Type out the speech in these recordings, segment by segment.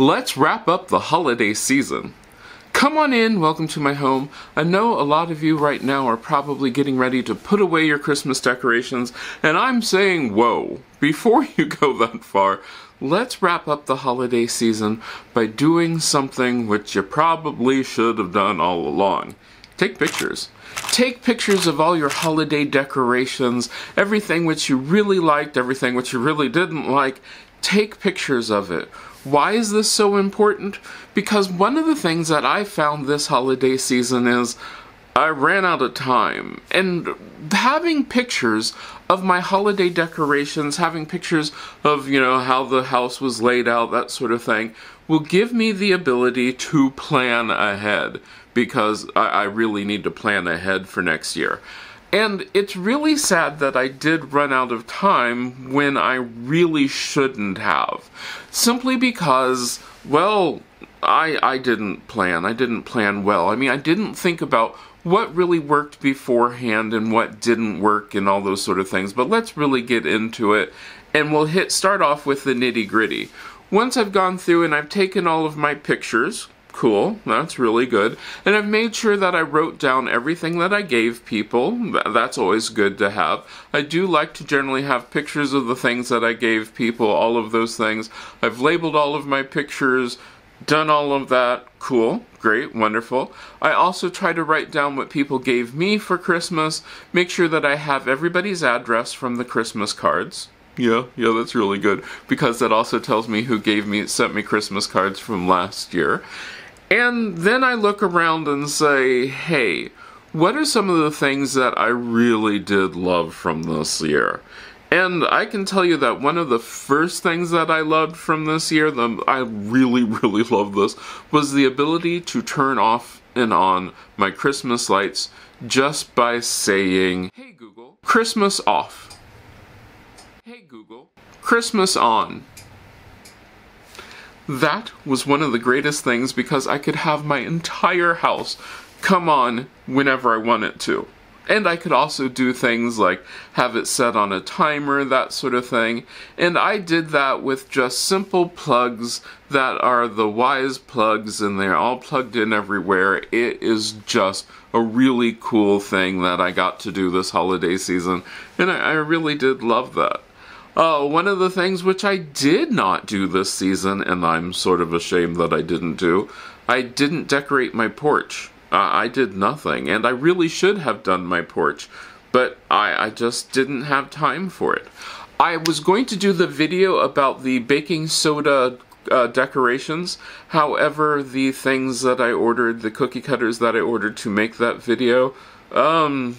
Let's wrap up the holiday season. Come on in, welcome to my home. I know a lot of you right now are probably getting ready to put away your Christmas decorations, and I'm saying, whoa, before you go that far, let's wrap up the holiday season by doing something which you probably should have done all along. Take pictures. Take pictures of all your holiday decorations, everything which you really liked, everything which you really didn't like. Take pictures of it. Why is this so important? Because one of the things that I found this holiday season is I ran out of time. And having pictures of my holiday decorations, having pictures of, you know, how the house was laid out, that sort of thing, will give me the ability to plan ahead because I, I really need to plan ahead for next year. And it's really sad that I did run out of time when I really shouldn't have. Simply because, well, I, I didn't plan. I didn't plan well. I mean, I didn't think about what really worked beforehand and what didn't work and all those sort of things. But let's really get into it and we'll hit start off with the nitty gritty. Once I've gone through and I've taken all of my pictures, Cool, that's really good. And I've made sure that I wrote down everything that I gave people. That's always good to have. I do like to generally have pictures of the things that I gave people, all of those things. I've labeled all of my pictures, done all of that. Cool, great, wonderful. I also try to write down what people gave me for Christmas, make sure that I have everybody's address from the Christmas cards. Yeah, yeah, that's really good because that also tells me who gave me sent me Christmas cards from last year. And then I look around and say, hey, what are some of the things that I really did love from this year? And I can tell you that one of the first things that I loved from this year, the, I really, really love this, was the ability to turn off and on my Christmas lights just by saying, Hey Google, Christmas off. Hey Google, Christmas on. That was one of the greatest things because I could have my entire house come on whenever I wanted to. And I could also do things like have it set on a timer, that sort of thing. And I did that with just simple plugs that are the Wyze plugs and they're all plugged in everywhere. It is just a really cool thing that I got to do this holiday season. And I, I really did love that. Uh, one of the things which I did not do this season, and I'm sort of ashamed that I didn't do, I didn't decorate my porch. Uh, I did nothing, and I really should have done my porch, but I, I just didn't have time for it. I was going to do the video about the baking soda uh, decorations. However, the things that I ordered, the cookie cutters that I ordered to make that video, um,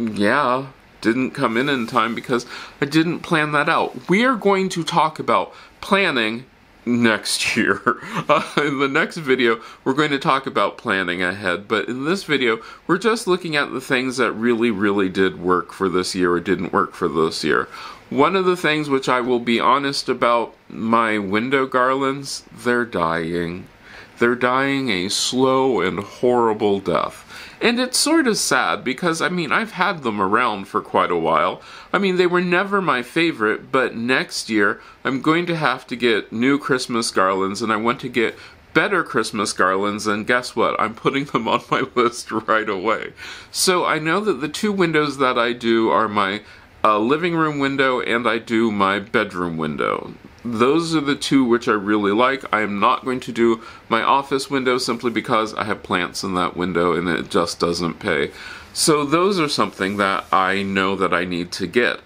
yeah, didn't come in in time because I didn't plan that out. We are going to talk about planning next year. Uh, in the next video, we're going to talk about planning ahead, but in this video, we're just looking at the things that really, really did work for this year or didn't work for this year. One of the things which I will be honest about, my window garlands, they're dying. They're dying a slow and horrible death. And it's sort of sad because, I mean, I've had them around for quite a while. I mean, they were never my favorite, but next year I'm going to have to get new Christmas garlands and I want to get better Christmas garlands, and guess what? I'm putting them on my list right away. So I know that the two windows that I do are my uh, living room window and I do my bedroom window those are the two which I really like. I am not going to do my office window simply because I have plants in that window and it just doesn't pay. So those are something that I know that I need to get.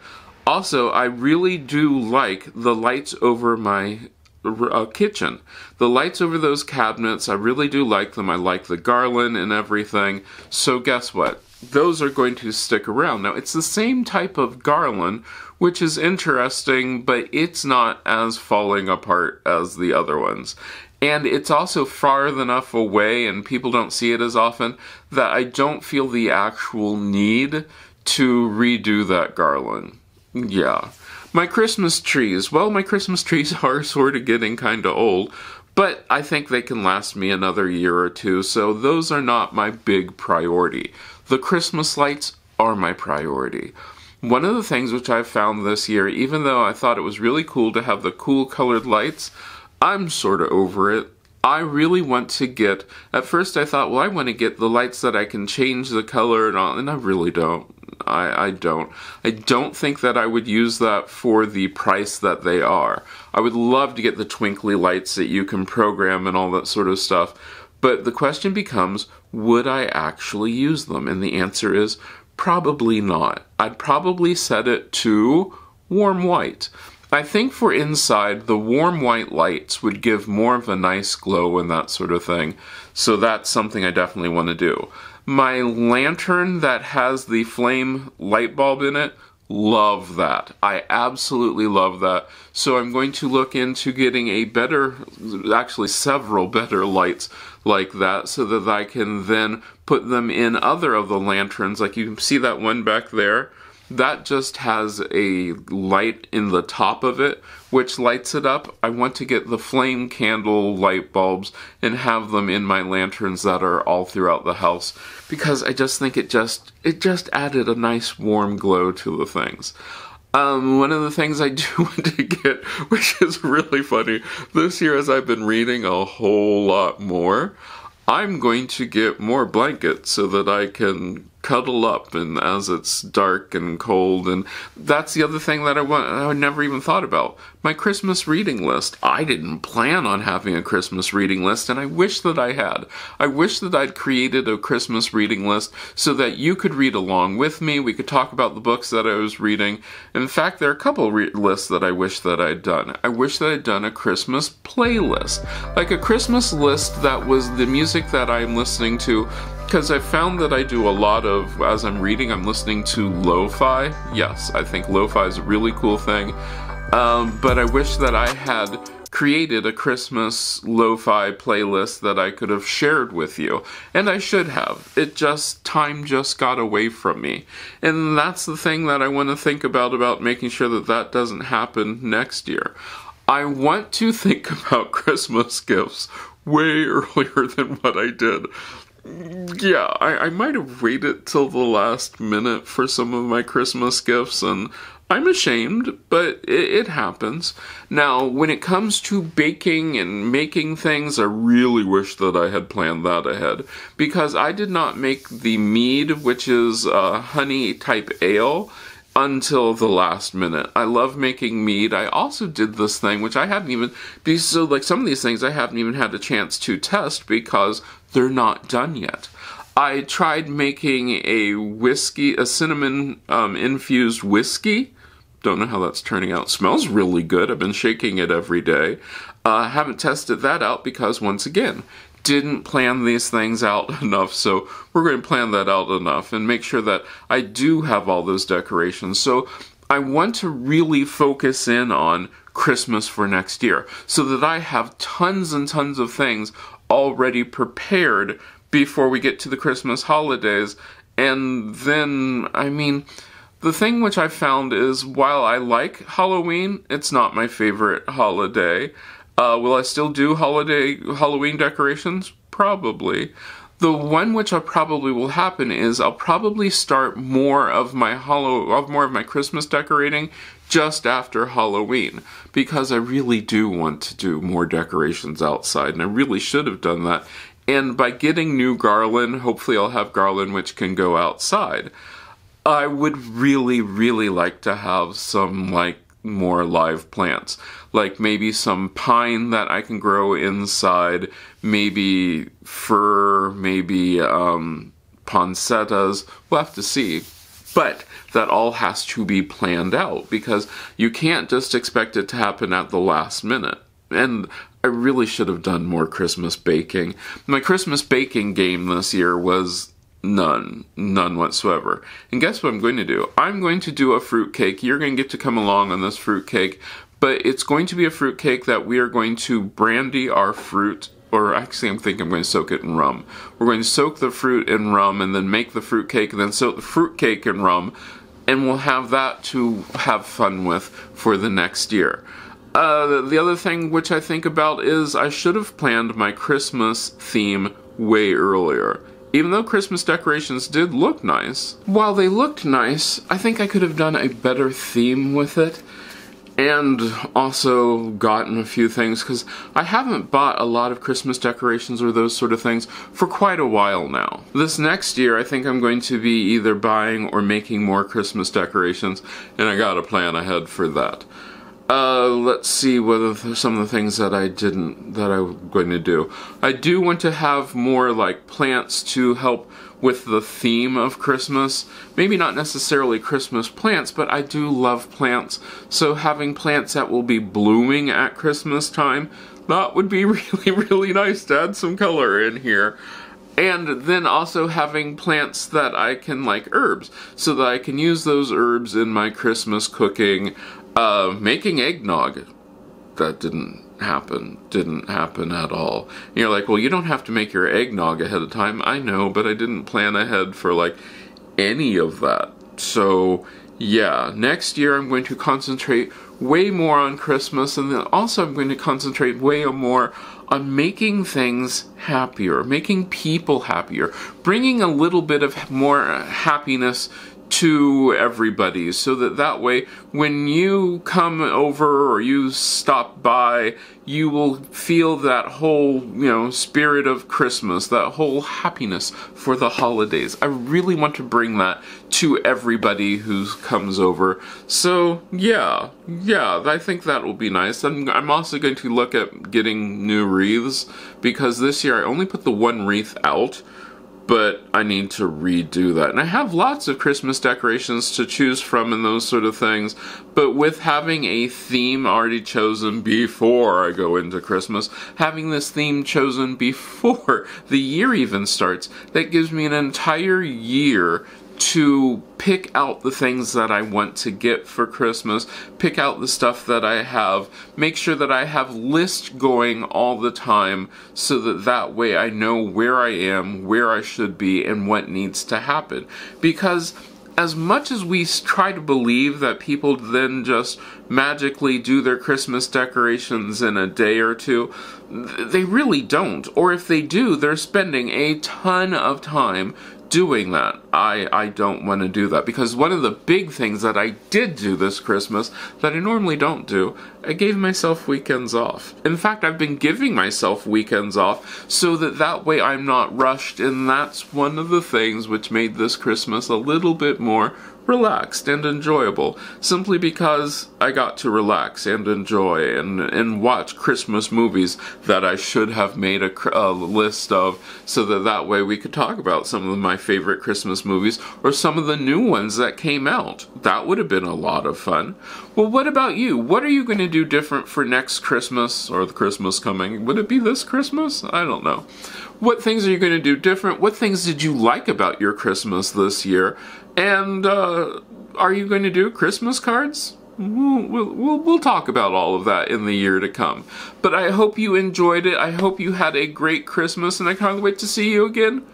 Also, I really do like the lights over my uh, kitchen. The lights over those cabinets, I really do like them. I like the garland and everything. So guess what? Those are going to stick around. Now, it's the same type of garland which is interesting, but it's not as falling apart as the other ones. And it's also far enough away, and people don't see it as often, that I don't feel the actual need to redo that garland. Yeah. My Christmas trees, well, my Christmas trees are sort of getting kind of old, but I think they can last me another year or two, so those are not my big priority. The Christmas lights are my priority. One of the things which I've found this year, even though I thought it was really cool to have the cool colored lights, I'm sort of over it. I really want to get. At first, I thought, well, I want to get the lights that I can change the color and all, and I really don't. I, I don't. I don't think that I would use that for the price that they are. I would love to get the twinkly lights that you can program and all that sort of stuff. But the question becomes, would I actually use them? And the answer is probably not. I'd probably set it to warm white. I think for inside, the warm white lights would give more of a nice glow and that sort of thing. So that's something I definitely want to do. My lantern that has the flame light bulb in it, love that. I absolutely love that. So I'm going to look into getting a better, actually several better lights like that so that I can then put them in other of the lanterns. Like you can see that one back there that just has a light in the top of it which lights it up. I want to get the flame candle light bulbs and have them in my lanterns that are all throughout the house because I just think it just it just added a nice warm glow to the things. Um, one of the things I do want to get, which is really funny, this year as I've been reading a whole lot more, I'm going to get more blankets so that I can cuddle up and as it's dark and cold and that's the other thing that I want I never even thought about. My Christmas reading list. I didn't plan on having a Christmas reading list and I wish that I had. I wish that I'd created a Christmas reading list so that you could read along with me. We could talk about the books that I was reading. In fact there are a couple lists that I wish that I'd done. I wish that I'd done a Christmas playlist like a Christmas list that was the music that I'm listening to because I found that I do a lot of, as I'm reading, I'm listening to lo fi. Yes, I think lo fi is a really cool thing. Um, but I wish that I had created a Christmas lo fi playlist that I could have shared with you. And I should have. It just, time just got away from me. And that's the thing that I want to think about, about making sure that that doesn't happen next year. I want to think about Christmas gifts way earlier than what I did yeah, I, I might have waited till the last minute for some of my Christmas gifts, and I'm ashamed, but it, it, happens. Now, when it comes to baking and making things, I really wish that I had planned that ahead because I did not make the mead, which is a honey type ale until the last minute. I love making mead. I also did this thing which I haven't even so like some of these things I haven't even had a chance to test because they're not done yet. I tried making a whiskey, a cinnamon um, infused whiskey. Don't know how that's turning out. Smells really good. I've been shaking it every day. Uh, haven't tested that out because, once again, didn't plan these things out enough, so we're going to plan that out enough and make sure that I do have all those decorations. So I want to really focus in on Christmas for next year so that I have tons and tons of things already prepared before we get to the Christmas holidays. And then, I mean, the thing which I found is while I like Halloween, it's not my favorite holiday. Uh, will I still do holiday Halloween decorations? Probably. The one which I probably will happen is I'll probably start more of my hollow of more of my Christmas decorating just after Halloween because I really do want to do more decorations outside and I really should have done that. And by getting new garland, hopefully I'll have garland which can go outside. I would really, really like to have some like more live plants. Like maybe some pine that I can grow inside, maybe fir, maybe um, poinsettias. We'll have to see. But that all has to be planned out because you can't just expect it to happen at the last minute. And I really should have done more Christmas baking. My Christmas baking game this year was None. None whatsoever. And guess what I'm going to do? I'm going to do a fruit cake. You're going to get to come along on this fruit cake, but it's going to be a fruit cake that we are going to brandy our fruit or actually I'm thinking I'm going to soak it in rum. We're going to soak the fruit in rum and then make the fruit cake and then soak the fruit cake in rum and we'll have that to have fun with for the next year. Uh, the other thing which I think about is I should have planned my Christmas theme way earlier. Even though Christmas decorations did look nice, while they looked nice, I think I could have done a better theme with it. and also gotten a few things because I haven't bought a lot of Christmas decorations or those sort of things for quite a while now. This next year, I think I'm going to be either buying or making more Christmas decorations, and I got a plan ahead for that. Uh, let's see what are some of the things that I didn't, that I'm going to do. I do want to have more like plants to help with the theme of Christmas. Maybe not necessarily Christmas plants, but I do love plants. So having plants that will be blooming at Christmas time, that would be really, really nice to add some color in here and then also having plants that I can like herbs so that I can use those herbs in my Christmas cooking uh, making eggnog. That didn't happen. Didn't happen at all. And you're like, well, you don't have to make your eggnog ahead of time. I know, but I didn't plan ahead for like any of that. So, yeah, next year I'm going to concentrate way more on Christmas, and then also I'm going to concentrate way more on making things happier, making people happier, bringing a little bit of more happiness to everybody so that that way when you come over or you stop by you will feel that whole you know spirit of christmas that whole happiness for the holidays. I really want to bring that to everybody who comes over. So yeah yeah i think that will be nice. I'm, I'm also going to look at getting new wreaths because this year i only put the one wreath out but I need to redo that. And I have lots of Christmas decorations to choose from and those sort of things, but with having a theme already chosen before I go into Christmas, having this theme chosen before the year even starts, that gives me an entire year to pick out the things that I want to get for Christmas, pick out the stuff that I have, make sure that I have list going all the time so that that way I know where I am, where I should be, and what needs to happen. Because as much as we try to believe that people then just magically do their Christmas decorations in a day or two, they really don't. Or if they do, they're spending a ton of time doing that. I, I don't want to do that because one of the big things that I did do this Christmas that I normally don't do, I gave myself weekends off. In fact, I've been giving myself weekends off so that that way I'm not rushed and that's one of the things which made this Christmas a little bit more relaxed and enjoyable simply because I got to relax and enjoy and, and watch Christmas movies that I should have made a, a, list of so that that way we could talk about some of my favorite Christmas movies or some of the new ones that came out. That would have been a lot of fun. Well, what about you? What are you going to do different for next Christmas or the Christmas coming? Would it be this Christmas? I don't know. What things are you going to do different? What things did you like about your Christmas this year? And uh, are you going to do Christmas cards? We'll, we'll, we'll, talk about all of that in the year to come. But I hope you enjoyed it. I hope you had a great Christmas, and I can't wait to see you again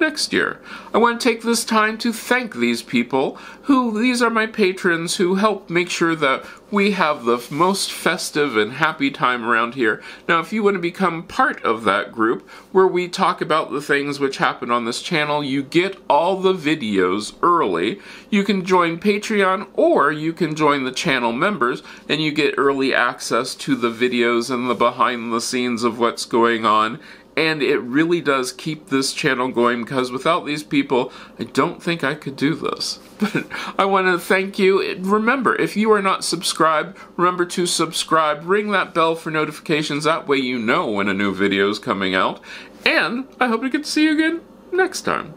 next year. I want to take this time to thank these people who, these are my patrons who help make sure that we have the most festive and happy time around here. Now, if you want to become part of that group where we talk about the things which happen on this channel, you get all the videos early. You can join Patreon or you can join the channel members and you get early access to the videos and the behind the scenes of what's going on and it really does keep this channel going because without these people, I don't think I could do this. But I want to thank you. Remember, if you are not subscribed, remember to subscribe, ring that bell for notifications, that way you know when a new video is coming out, and I hope to get to see you again next time.